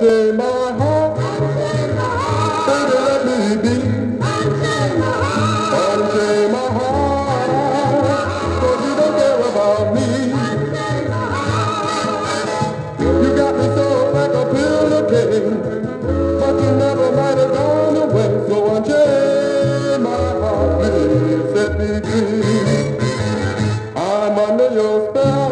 until my heart, my heart, baby, let me be, until my heart, until my heart, cause you don't care about me, until my heart, you got me so like a me free. I'm under your spell.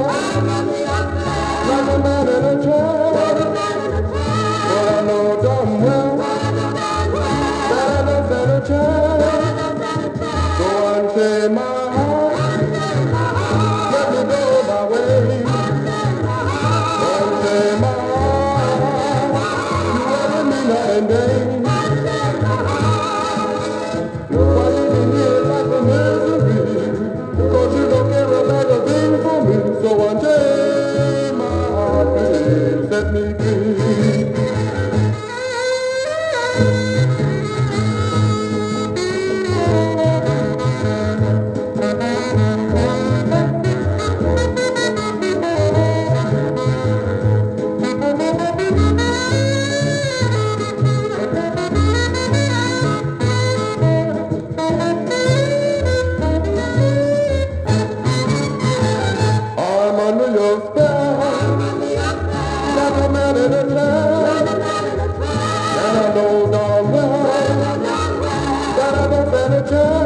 so one day That i'm not know, that I don't that I